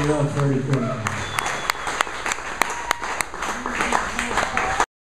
Thank you all for your